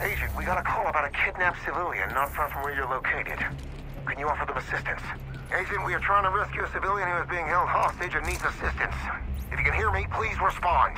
Agent, we got a call about a kidnapped civilian not far from where you're located. Can you offer them assistance? Agent, we are trying to rescue a civilian who is being held hostage and needs assistance. If you can hear me, please respond.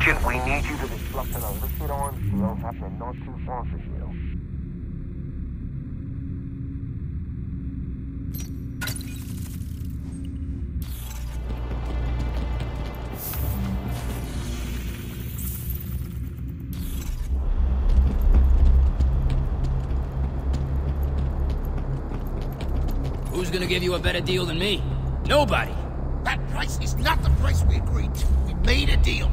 Agent, we need you to disrupt an illicit arms deal happening not too far from you. Who's gonna give you a better deal than me? Nobody. That price is not the price we agreed to. We made a deal.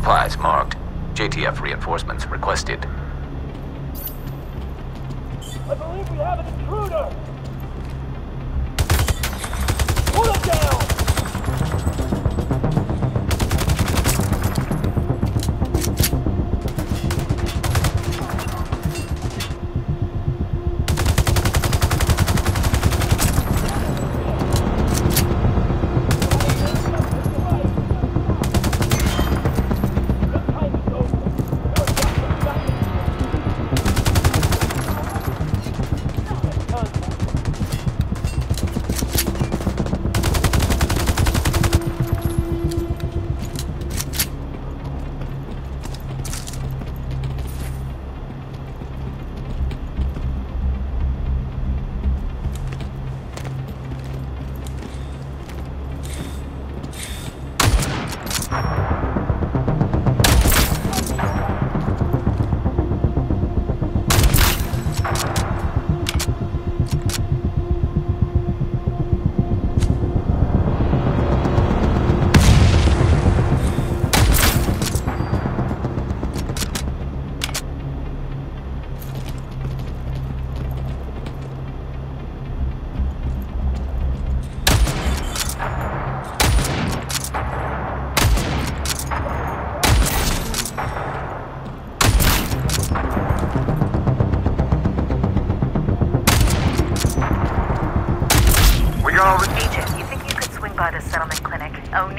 Supplies marked. JTF reinforcements requested. I believe we have an intruder!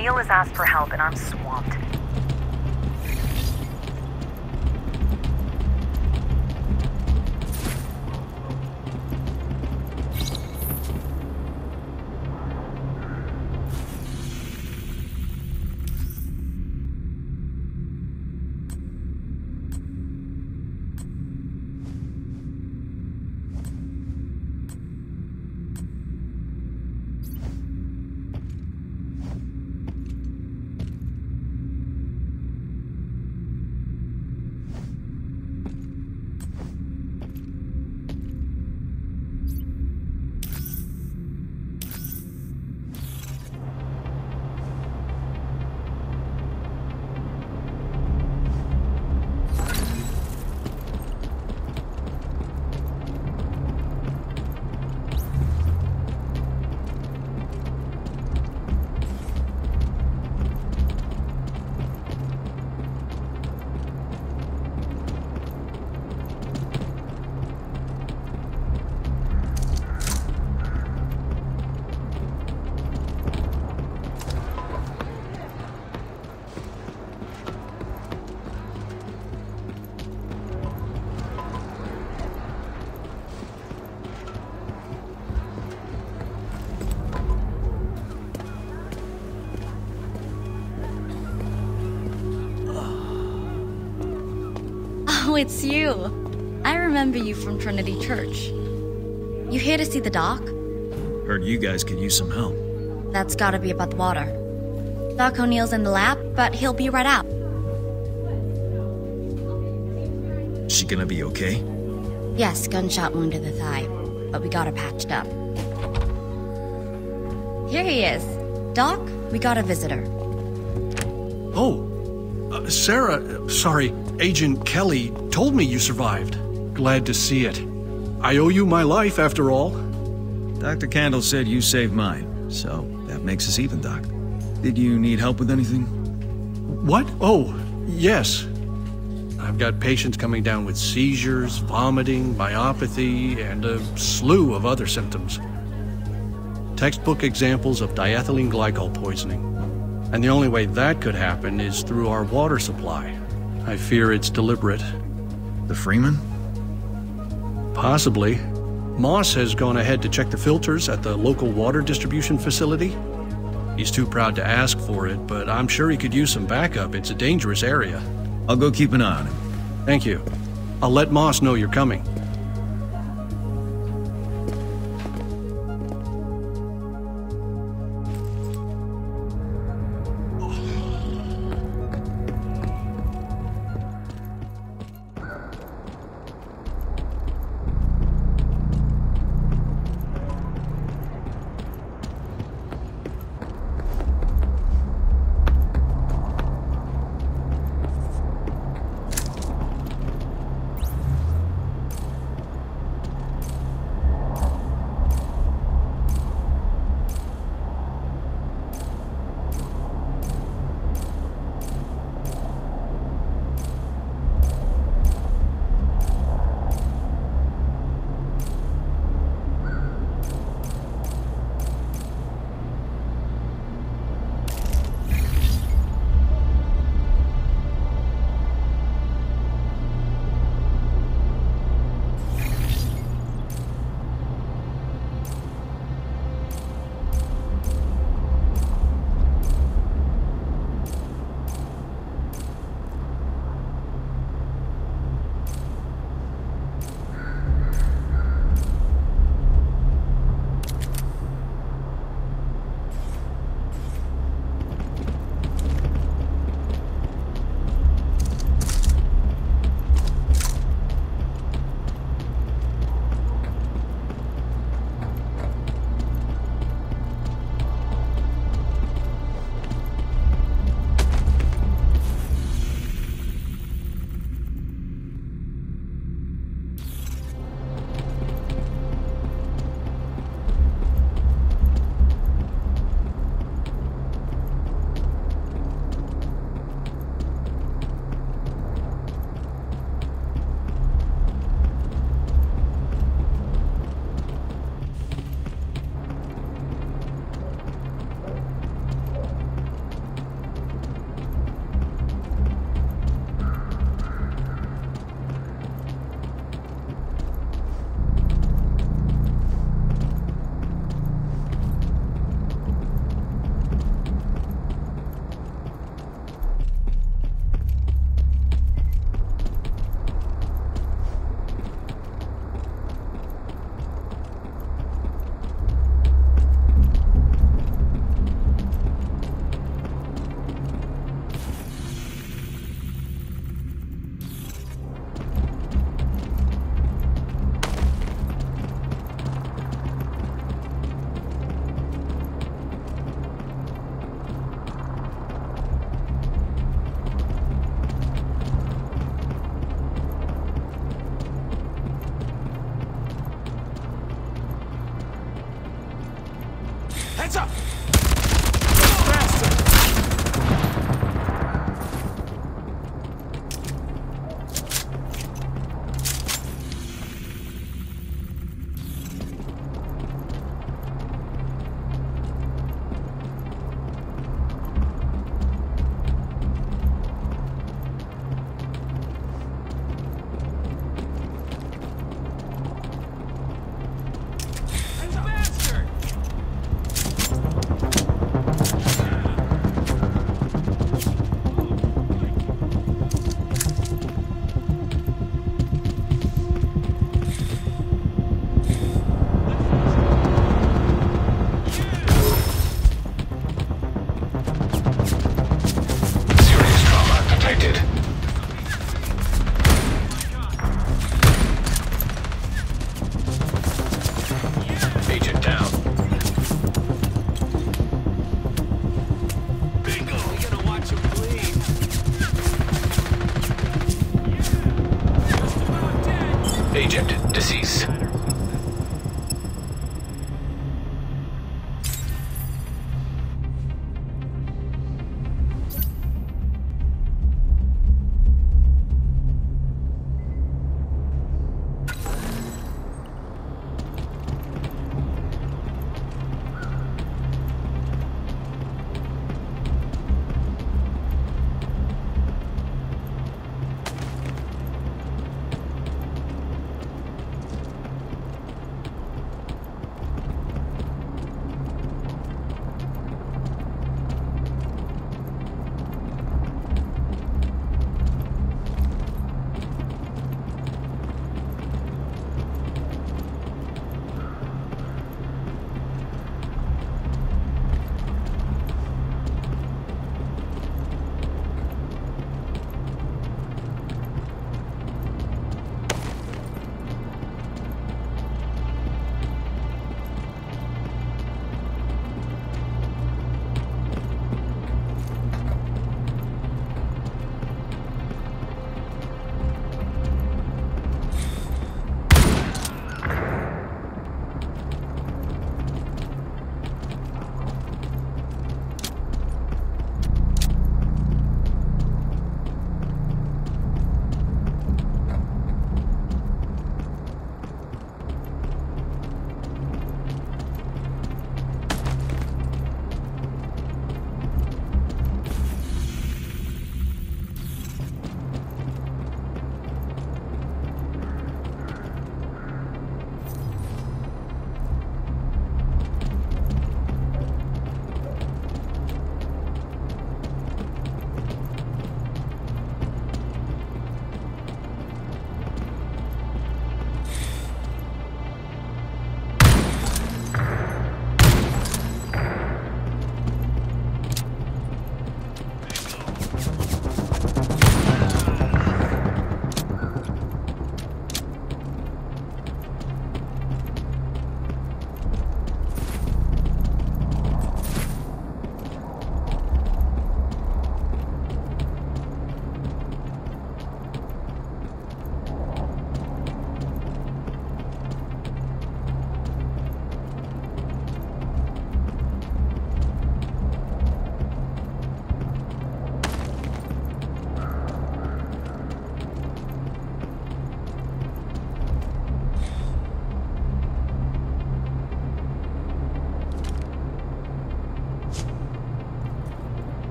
O'Neill has asked for help and I'm swamped. Oh, it's you. I remember you from Trinity Church. You here to see the doc? Heard you guys could use some help. That's gotta be about the water. Doc O'Neill's in the lab, but he'll be right out. She gonna be okay? Yes, gunshot wound to the thigh, but we got her patched up. Here he is. Doc, we got a visitor. Oh, uh, Sarah, uh, sorry, Agent Kelly told me you survived. Glad to see it. I owe you my life, after all. Dr. Kandel said you saved mine, so that makes us even, Doc. Did you need help with anything? What? Oh, yes. I've got patients coming down with seizures, vomiting, myopathy, and a slew of other symptoms. Textbook examples of diethylene glycol poisoning. And the only way that could happen is through our water supply. I fear it's deliberate. The Freemen? Possibly. Moss has gone ahead to check the filters at the local water distribution facility. He's too proud to ask for it, but I'm sure he could use some backup. It's a dangerous area. I'll go keep an eye on him. Thank you. I'll let Moss know you're coming. Agent deceased.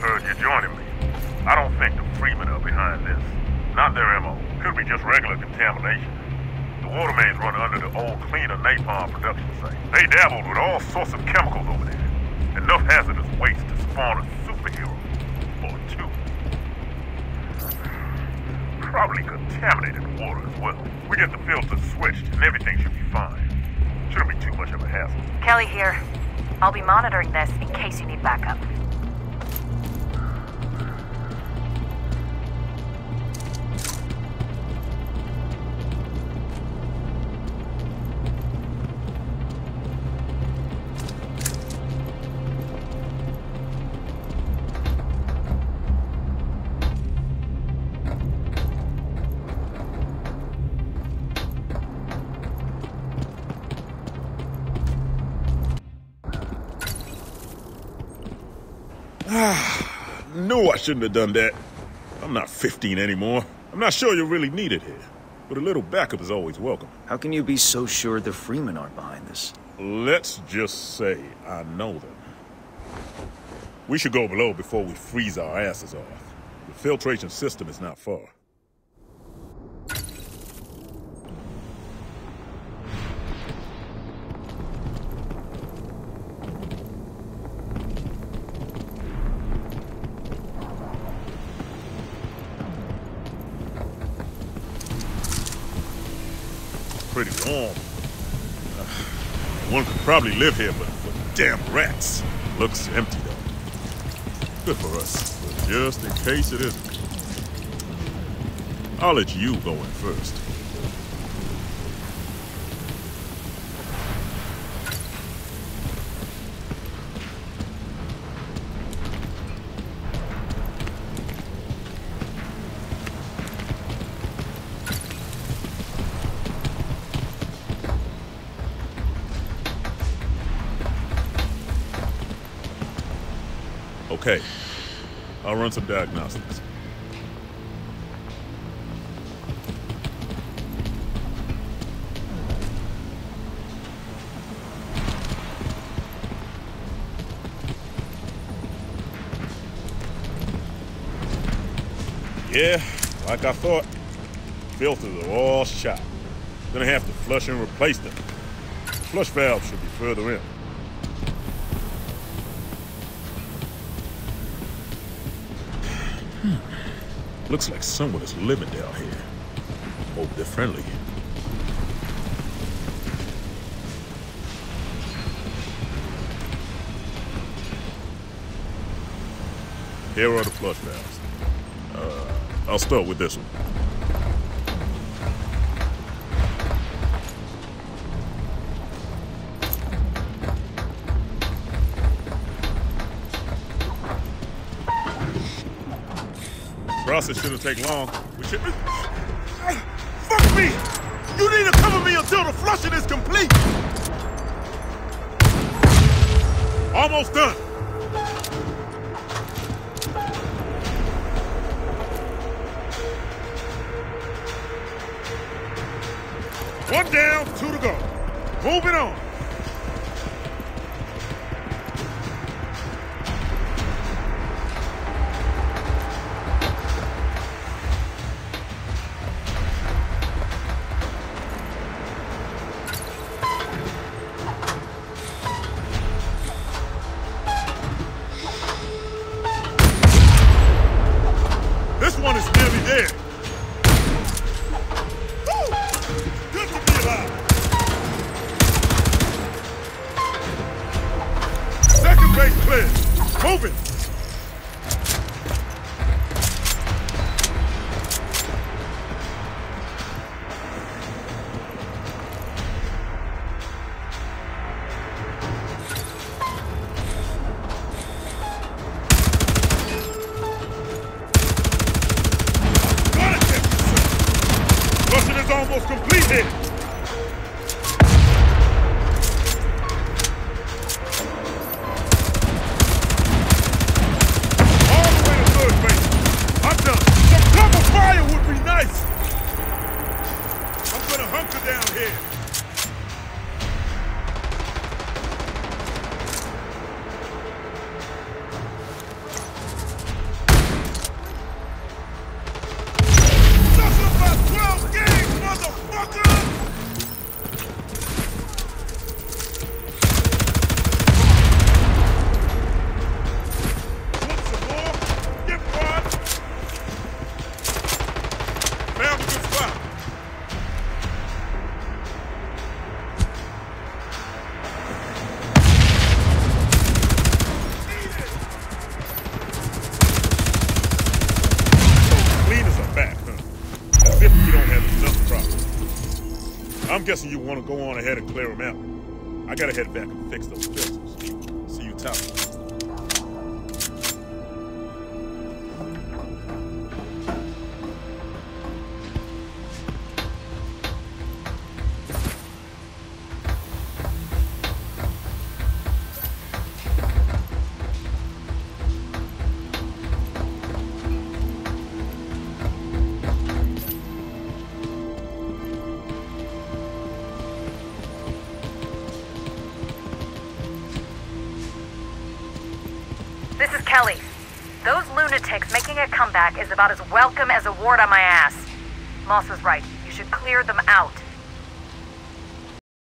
Heard you're joining me. I don't think the Freemen are behind this. Not their MO. Could be just regular contamination. The water mains run under the old cleaner napalm production site. They dabbled with all sorts of chemicals over there. Enough hazardous waste to spawn a superhero. Or two. Probably contaminated water as well. We get the filters switched and everything should be fine. Shouldn't be too much of a hassle. Kelly here. I'll be monitoring this in case you need backup. I knew I shouldn't have done that. I'm not 15 anymore. I'm not sure you're really needed here. But a little backup is always welcome. How can you be so sure the Freemen aren't behind this? Let's just say I know them. We should go below before we freeze our asses off. The filtration system is not far. Pretty warm. Uh, one could probably live here, but for damn rats. Looks empty though. Good for us, but just in case it isn't. I'll let you go in first. Run some diagnostics. Yeah, like I thought. Filters are all shot. Gonna have to flush and replace them. Flush valve should be further in. Looks like someone is living down here. Hope they're friendly. Here are the flush valves. Uh, I'll start with this one. Process shouldn't take long. We should. Fuck me! You need to cover me until the flushing is complete! Almost done. One down, two to go. Moving on. One is nearly there. I'm guessing you want to go on ahead and clear them out. I gotta head back and fix those filters. See you top. Is about as welcome as a wart on my ass. Moss was right. You should clear them out.